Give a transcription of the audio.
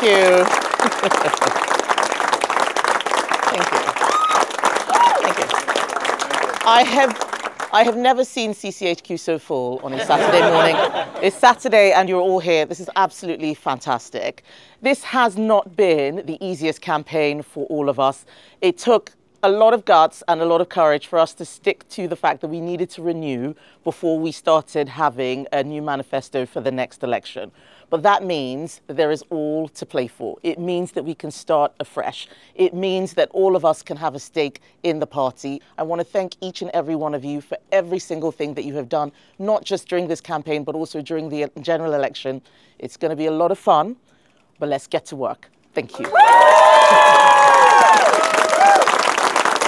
Thank you. Thank you. I have I have never seen CCHQ so full on a Saturday morning. it's Saturday and you're all here. This is absolutely fantastic. This has not been the easiest campaign for all of us. It took a lot of guts and a lot of courage for us to stick to the fact that we needed to renew before we started having a new manifesto for the next election. But that means that there is all to play for. It means that we can start afresh. It means that all of us can have a stake in the party. I want to thank each and every one of you for every single thing that you have done, not just during this campaign, but also during the general election. It's going to be a lot of fun, but let's get to work. Thank you.